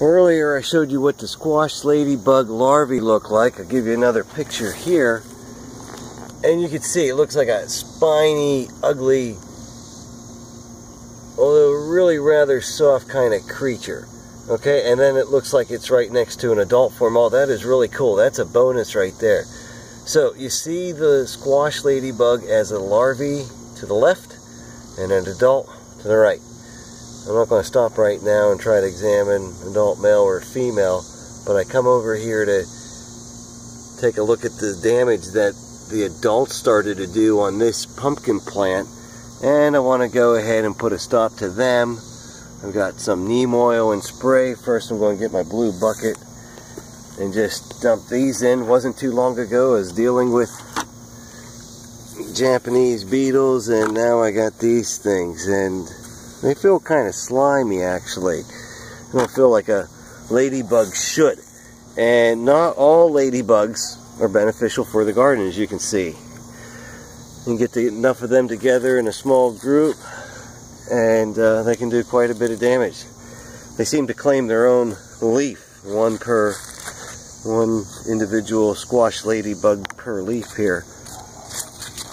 Earlier I showed you what the squash ladybug larvae look like. I'll give you another picture here. And you can see it looks like a spiny, ugly, although really rather soft kind of creature. Okay, and then it looks like it's right next to an adult form. Oh, that is really cool. That's a bonus right there. So you see the squash ladybug as a larvae to the left and an adult to the right. I'm not going to stop right now and try to examine adult male or female, but I come over here to take a look at the damage that the adults started to do on this pumpkin plant and I want to go ahead and put a stop to them. I've got some neem oil and spray. First I'm going to get my blue bucket and just dump these in. Wasn't too long ago I was dealing with Japanese beetles and now I got these things and they feel kind of slimy actually. They don't feel like a ladybug should. And not all ladybugs are beneficial for the garden as you can see. You can get enough of them together in a small group and uh, they can do quite a bit of damage. They seem to claim their own leaf, one per one individual squash ladybug per leaf here.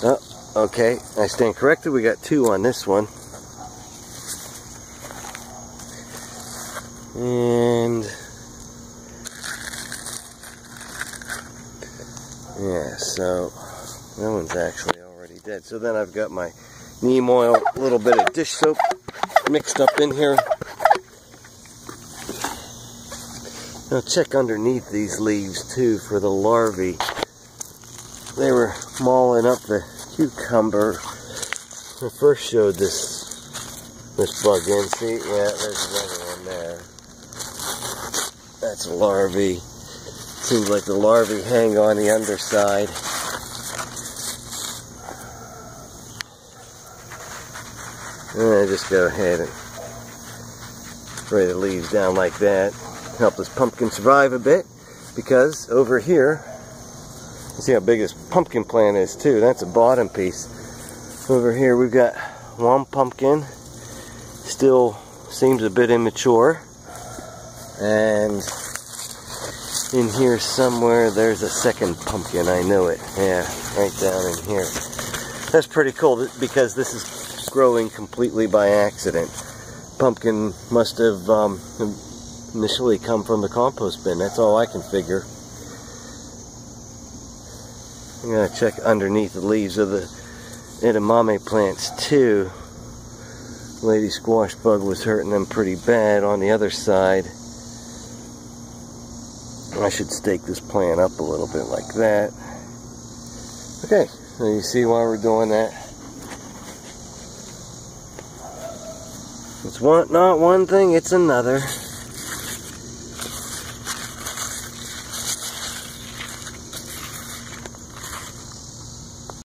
Oh, okay, I stand corrected. We got two on this one. And yeah, so that one's actually already dead. So then I've got my neem oil, a little bit of dish soap mixed up in here. Now check underneath these leaves too for the larvae. They were mauling up the cucumber. I first showed this this bug in. See, yeah, there's another one there. That's larvae. Seems like the larvae hang on the underside. And I just go ahead and spray the leaves down like that. Help this pumpkin survive a bit because over here, you see how big this pumpkin plant is too. That's a bottom piece. Over here we've got one pumpkin, still seems a bit immature. And in here somewhere there's a second pumpkin, I know it. Yeah, right down in here. That's pretty cool because this is growing completely by accident. Pumpkin must have um, initially come from the compost bin. That's all I can figure. I'm going to check underneath the leaves of the edamame plants too. Lady squash bug was hurting them pretty bad on the other side. I should stake this plant up a little bit like that. Okay, so you see why we're doing that. It's one, not one thing, it's another.